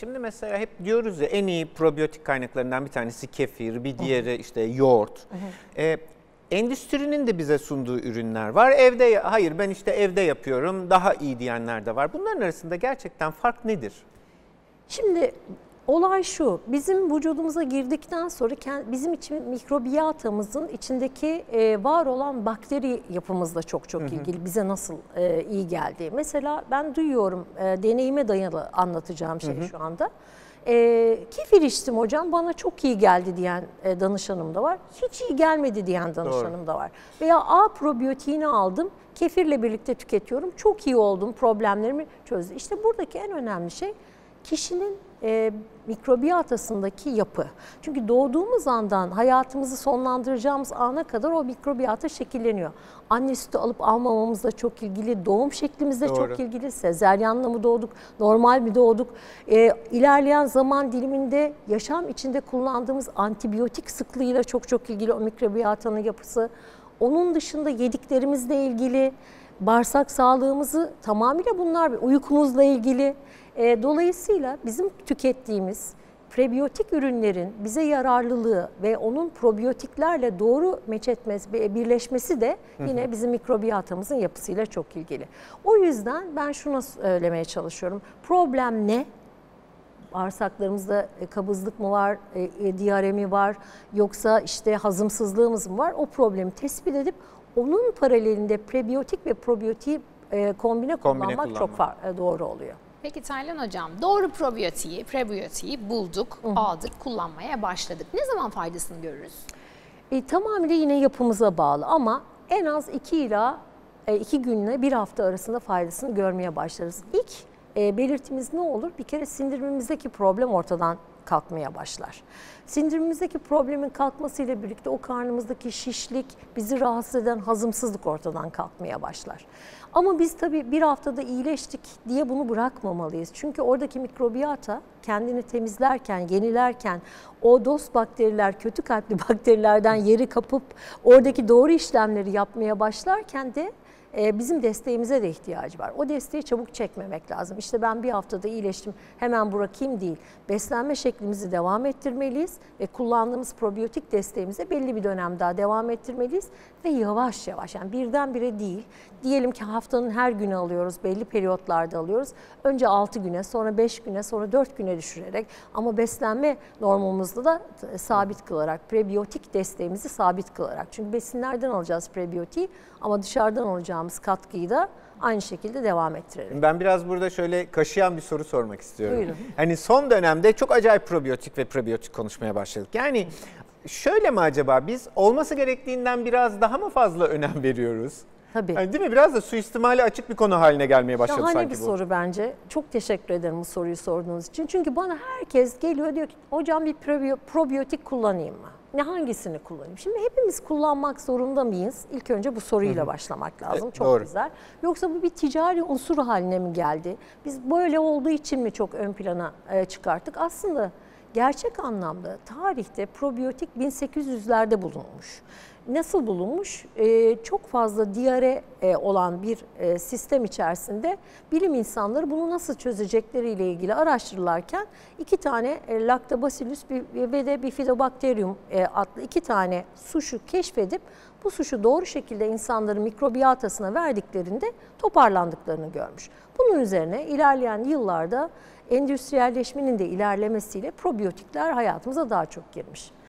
Şimdi mesela hep diyoruz ya en iyi probiyotik kaynaklarından bir tanesi kefir, bir diğeri işte yoğurt. Ee, endüstrinin de bize sunduğu ürünler var. Evde hayır ben işte evde yapıyorum daha iyi diyenler de var. Bunların arasında gerçekten fark nedir? Şimdi olay şu, bizim vücudumuza girdikten sonra bizim için mikrobiyatamızın içindeki e, var olan bakteri yapımızla çok çok ilgili. Bize nasıl e, iyi geldiği. Mesela ben duyuyorum, e, deneyime dayalı anlatacağım şey şu anda. E, kefir içtim hocam bana çok iyi geldi diyen e, danışanım da var. Hiç iyi gelmedi diyen danışanım Doğru. da var. Veya A probiyotiğini aldım kefirle birlikte tüketiyorum. Çok iyi oldum problemlerimi çözdü. İşte buradaki en önemli şey kişinin e, mikrobiyatasındaki yapı. Çünkü doğduğumuz andan hayatımızı sonlandıracağımız ana kadar o mikrobiyata şekilleniyor. Anne sütü alıp almamamızla çok ilgili, doğum şeklimizle Doğru. çok ilgili, sezeryanla mı doğduk, normal mi doğduk? E, ilerleyen zaman diliminde yaşam içinde kullandığımız antibiyotik sıklığıyla çok çok ilgili o mikrobiyatanın yapısı. Onun dışında yediklerimizle ilgili, bağırsak sağlığımızı tamamıyla bunlar, uykumuzla ilgili. E, dolayısıyla bizim tükettiğimiz prebiyotik ürünlerin bize yararlılığı ve onun probiyotiklerle doğru meç etmesi, birleşmesi de yine bizim mikrobiyatamızın yapısıyla çok ilgili. O yüzden ben şunu söylemeye çalışıyorum. Problem ne? bağırsaklarımızda e, kabızlık mı var, e, e, diyare mi var, yoksa işte hazımsızlığımız mı var? O problemi tespit edip onun paralelinde prebiyotik ve probiyotiği e, kombine, Kombine kullanmak çok kullanmak. far- e, doğru oluyor. Peki Taylan Hocam doğru probiyotiği, prebiyotiği bulduk, aldık, kullanmaya başladık. Ne zaman faydasını görürüz? E, tamamıyla yine yapımıza bağlı ama en az 2 ila 2 günle bir hafta arasında faydasını görmeye başlarız. İlk e, belirtimiz ne olur? Bir kere sindirimimizdeki problem ortadan kalkmaya başlar. Sindirimimizdeki problemin kalkmasıyla birlikte o karnımızdaki şişlik, bizi rahatsız eden hazımsızlık ortadan kalkmaya başlar. Ama biz tabii bir haftada iyileştik diye bunu bırakmamalıyız. Çünkü oradaki mikrobiyata kendini temizlerken, yenilerken o dost bakteriler, kötü kalpli bakterilerden yeri kapıp oradaki doğru işlemleri yapmaya başlarken de bizim desteğimize de ihtiyacı var. O desteği çabuk çekmemek lazım. İşte ben bir haftada iyileştim hemen bırakayım değil. Beslenme şeklimizi devam ettirmeliyiz ve kullandığımız probiyotik desteğimize belli bir dönem daha devam ettirmeliyiz ve yavaş yavaş yani birdenbire değil. Diyelim ki haftanın her günü alıyoruz, belli periyotlarda alıyoruz. Önce 6 güne, sonra 5 güne, sonra 4 güne düşürerek ama beslenme normumuzda da t- sabit kılarak, prebiyotik desteğimizi sabit kılarak. Çünkü besinlerden alacağız prebiyotiği ama dışarıdan alacağımız katkıyı da aynı şekilde devam ettirelim. Ben biraz burada şöyle kaşıyan bir soru sormak istiyorum. Buyurun. Hani son dönemde çok acayip probiyotik ve prebiyotik konuşmaya başladık. Yani şöyle mi acaba biz olması gerektiğinden biraz daha mı fazla önem veriyoruz? Tabii. Hani değil mi? Biraz da suistimali açık bir konu haline gelmeye başladı Şahane sanki bir bu. soru bence. Çok teşekkür ederim bu soruyu sorduğunuz için. Çünkü bana herkes geliyor diyor ki hocam bir probiyo- probiyotik kullanayım mı? Ne hangisini kullanayım? Şimdi hepimiz kullanmak zorunda mıyız? İlk önce bu soruyla başlamak lazım. E, Çok doğru. güzel. Yoksa bu bir ticari unsur haline mi geldi? Biz böyle olduğu için mi çok ön plana e, çıkarttık? Aslında gerçek anlamda tarihte probiyotik 1800'lerde bulunmuş. Nasıl bulunmuş? Ee, çok fazla diyare e, olan bir e, sistem içerisinde bilim insanları bunu nasıl çözecekleriyle ilgili araştırırlarken iki tane e, Lactobacillus ve de Bifidobacterium e, adlı iki tane suşu keşfedip bu suşu doğru şekilde insanların mikrobiyatasına verdiklerinde toparlandıklarını görmüş. Bunun üzerine ilerleyen yıllarda endüstriyelleşmenin de ilerlemesiyle probiyotikler hayatımıza daha çok girmiş.